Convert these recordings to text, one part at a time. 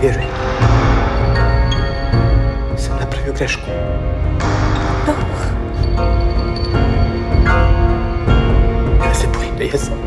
первый. Jsem napravil grešku. No. Já se bojím, nejsem.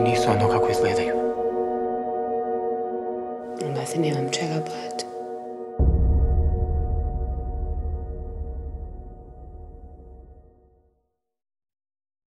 Nisu ono kako izgledaju. Onda se nemam čega bojati.